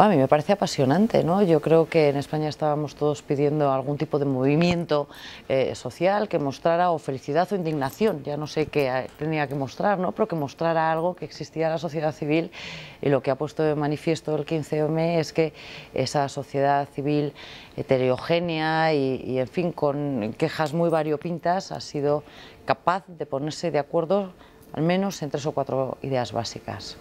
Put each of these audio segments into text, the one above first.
A mí me parece apasionante, ¿no? Yo creo que en España estábamos todos pidiendo algún tipo de movimiento eh, social que mostrara o felicidad o indignación, ya no sé qué tenía que mostrar, ¿no? Pero que mostrara algo que existía en la sociedad civil y lo que ha puesto de manifiesto el 15M es que esa sociedad civil heterogénea y, y en fin, con quejas muy variopintas ha sido capaz de ponerse de acuerdo al menos en tres o cuatro ideas básicas.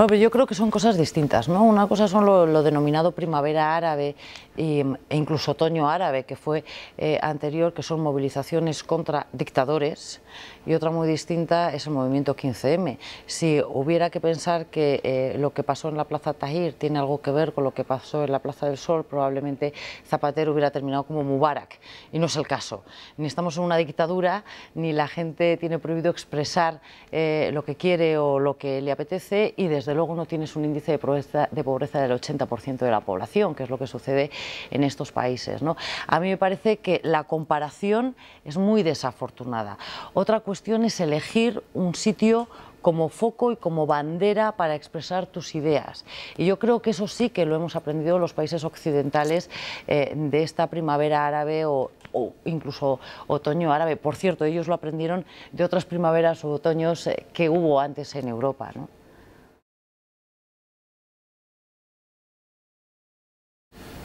Bueno, pero yo creo que son cosas distintas, ¿no? Una cosa son lo, denominado primavera árabe e incluso otoño árabe, que fue eh, anterior, que son movilizaciones contra dictadores, y otra muy distinta es el movimiento 15M. Si hubiera que pensar que eh, lo que pasó en la Plaza Tahir tiene algo que ver con lo que pasó en la Plaza del Sol, probablemente Zapatero hubiera terminado como Mubarak, y no es el caso. Ni estamos en una dictadura, ni la gente tiene prohibido expresar eh, lo que quiere o lo que le apetece, y desde luego no tienes un índice de pobreza, de pobreza del 80% de la población, que es lo que sucede en estos países. ¿no? A mí me parece que la comparación es muy desafortunada. Otra cuestión es elegir un sitio como foco y como bandera para expresar tus ideas. Y yo creo que eso sí que lo hemos aprendido los países occidentales eh, de esta primavera árabe o, incluso otoño árabe. Por cierto, ellos lo aprendieron de otras primaveras o otoños eh, que hubo antes en Europa.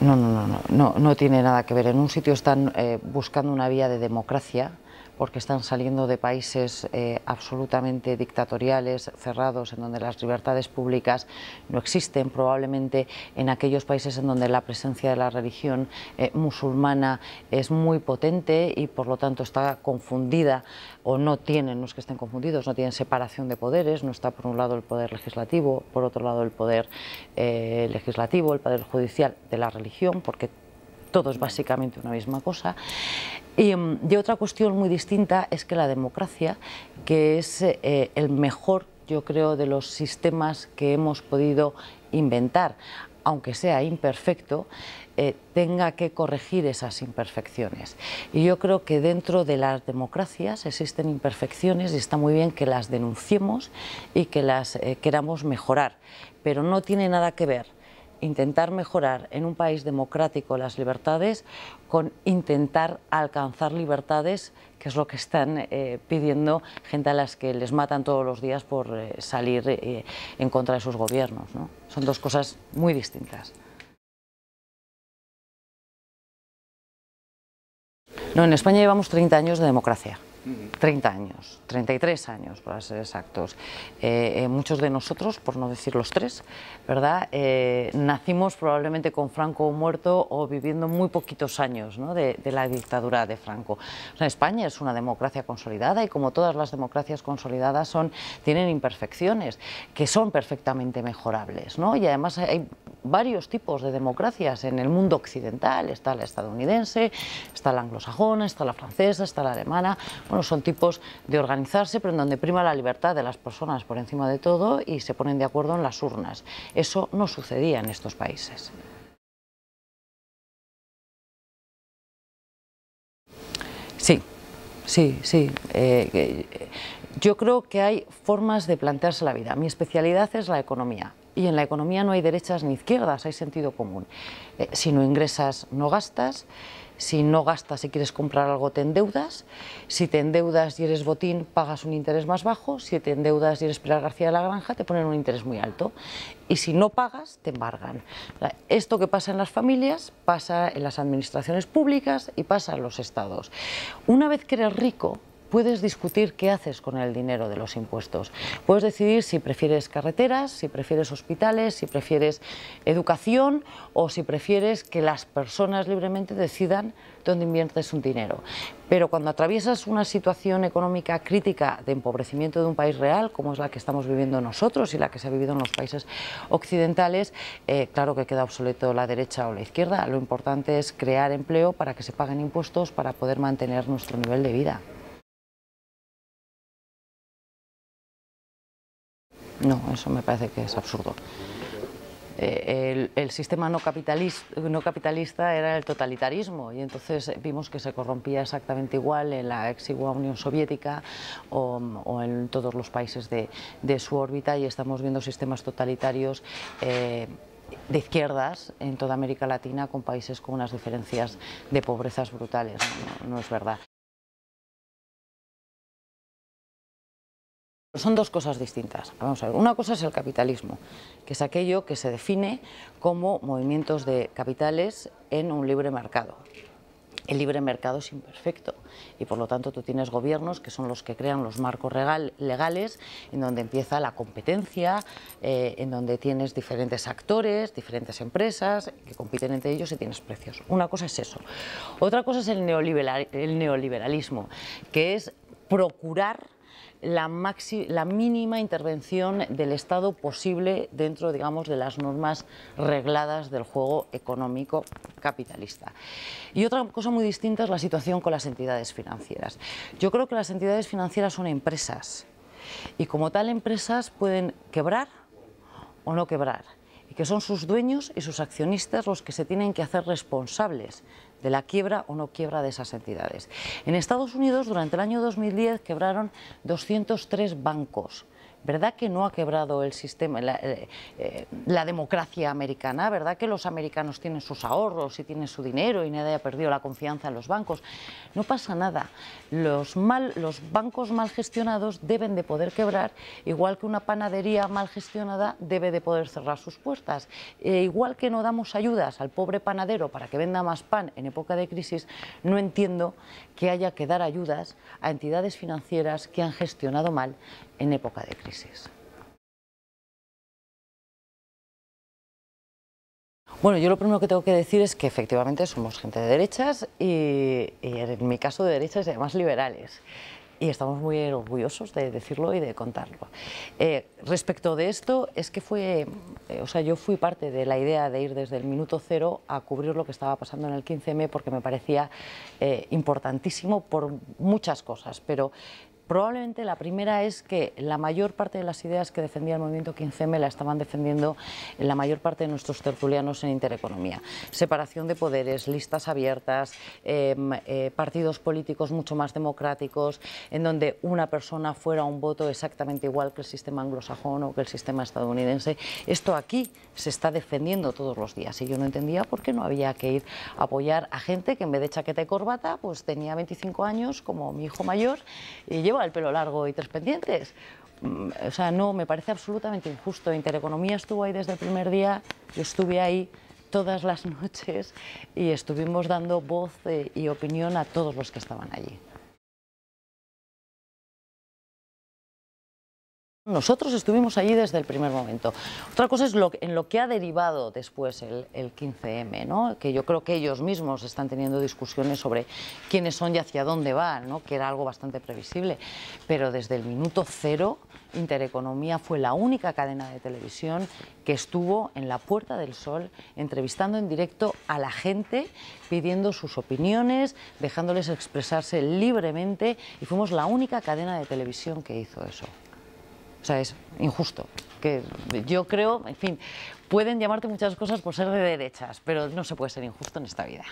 No, no, no, no, no, tiene nada que ver. En un sitio están eh, buscando una vía de democracia, porque están saliendo de países eh, absolutamente dictatoriales, cerrados, en donde las libertades públicas no existen, probablemente en aquellos países en donde la presencia de la religión eh, musulmana es muy potente y por lo tanto está confundida o no tienen, no es que estén confundidos, no tienen separación de poderes, no está por un lado el poder legislativo, por otro lado el poder eh, legislativo, el poder judicial de la religión, porque todo es básicamente una misma cosa. Y, mm, otra cuestión muy distinta es que la democracia, que es eh, el mejor, yo creo, de los sistemas que hemos podido inventar, aunque sea imperfecto, eh, tenga que corregir esas imperfecciones. Y yo creo que dentro de las democracias existen imperfecciones y está muy bien que las denunciemos y que las eh, queramos mejorar, pero no tiene nada que ver intentar mejorar en un país democrático las libertades con intentar alcanzar libertades, que es lo que están eh, pidiendo gente a las que les matan todos los días por eh, salir eh, en contra de sus gobiernos. Son dos cosas muy distintas. No, en España llevamos 30 años de democracia. 30 años, 33 años para ser exactos. Eh, eh, muchos de nosotros, por no decir los tres, ¿verdad? Eh, nacimos probablemente con Franco muerto o viviendo muy poquitos años de, la dictadura de Franco. España es una democracia consolidada y como todas las democracias consolidadas son, tienen imperfecciones que son perfectamente mejorables. ¿no? Y además hay varios tipos de democracias en el mundo occidental. Está la estadounidense, está la anglosajona, está la francesa, está la alemana. Son tipos de organizarse, pero en donde prima la libertad de las personas por encima de todo y se ponen de acuerdo en las urnas. Eso no sucedía en estos países. Sí, sí, sí. Eh, yo creo que hay formas de plantearse la vida. Mi especialidad es la economía y en la economía no hay derechas ni izquierdas, hay sentido común. Eh, si no ingresas, no gastas. Si no gastas y quieres comprar algo, te endeudas. Si te endeudas y eres botín, pagas un interés más bajo. Si te endeudas y eres Pilar García de la Granja, te ponen un interés muy alto. Y si no pagas, te embargan. Esto que pasa en las familias, pasa en las administraciones públicas y pasa en los estados. Una vez que eres rico, puedes discutir qué haces con el dinero de los impuestos. Puedes decidir si prefieres carreteras, si prefieres hospitales, si prefieres educación o si prefieres que las personas libremente decidan dónde inviertes un dinero. Pero cuando atraviesas una situación económica crítica de empobrecimiento de un país real, como es la que estamos viviendo nosotros y la que se ha vivido en los países occidentales, eh, claro que queda obsoleto la derecha o la izquierda. Lo importante es crear empleo para que se paguen impuestos para poder mantener nuestro nivel de vida. No, eso me parece que es absurdo. eh, el, sistema no capitalista, no capitalista era el totalitarismo y entonces vimos que se corrompía exactamente igual en la exigua Unión Soviética o, en todos los países de, su órbita y estamos viendo sistemas totalitarios eh, de izquierdas en toda América Latina con países con unas diferencias de pobrezas brutales, no es verdad. Son dos cosas distintas. Vamos a ver. Una cosa es el capitalismo, que es aquello que se define como movimientos de capitales en un libre mercado. El libre mercado es imperfecto y por lo tanto tú tienes gobiernos que son los que crean los marcos legales en donde empieza la competencia, eh, en donde tienes diferentes actores, diferentes empresas que compiten entre ellos y tienes precios. Una cosa es eso. Otra cosa es el, el neoliberalismo, que es procurar la, la mínima intervención del Estado posible dentro, digamos, de las normas regladas del juego económico capitalista. Y otra cosa muy distinta es la situación con las entidades financieras. Yo creo que las entidades financieras son empresas y como tal empresas pueden quebrar o no quebrar y que son sus dueños y sus accionistas los que se tienen que hacer responsables de la quiebra o no quiebra de esas entidades. En Estados Unidos, durante el año 2010, quebraron 203 bancos ¿Verdad que no ha quebrado el sistema, eh, eh, la, democracia americana? ¿Verdad que los americanos tienen sus ahorros y tienen su dinero y nadie ha perdido la confianza en los bancos? No pasa nada. Los, bancos mal gestionados deben de poder quebrar, igual que una panadería mal gestionada debe de poder cerrar sus puertas. E igual que no damos ayudas al pobre panadero para que venda más pan en época de crisis, no entiendo que haya que dar ayudas a entidades financieras que han gestionado mal en época de crisis. Bueno, yo lo primero que tengo que decir es que efectivamente somos gente de derechas y, en mi caso de derechas y además liberales y estamos muy orgullosos de decirlo y de contarlo. Eh, respecto de esto, es que fue, eh, o sea, yo fui parte de la idea de ir desde el minuto cero a cubrir lo que estaba pasando en el 15M porque me parecía eh, importantísimo por muchas cosas, pero Probablemente la primera es que la mayor parte de las ideas que defendía el movimiento 15M la estaban defendiendo la mayor parte de nuestros tertulianos en Intereconomía. Separación de poderes, listas abiertas, em, eh, partidos políticos mucho más democráticos, en donde una persona fuera un voto exactamente igual que el sistema anglosajón o que el sistema estadounidense. Esto aquí se está defendiendo todos los días y yo no entendía por qué no había que ir a apoyar a gente que en vez de chaqueta y corbata pues tenía 25 años como mi hijo mayor y yo el pelo largo y tres pendientes. Mm, o sea, no, me parece absolutamente injusto. Intereconomía estuvo ahí desde el primer día, yo estuve ahí todas las noches y estuvimos dando voz eh, y opinión a todos los que estaban allí. Nosotros estuvimos allí desde el primer momento. Otra cosa es lo, en lo que ha derivado después el, 15M, ¿no? que yo creo que ellos mismos están teniendo discusiones sobre quiénes son y hacia dónde van, que era algo bastante previsible. Pero desde el minuto cero, Intereconomía fue la única cadena de televisión que estuvo en la Puerta del Sol entrevistando en directo a la gente, pidiendo sus opiniones, dejándoles expresarse libremente y fuimos la única cadena de televisión que hizo eso. O sea, es injusto. Que yo creo, en fin, pueden llamarte muchas cosas por ser de derechas, pero no se puede ser injusto en esta vida.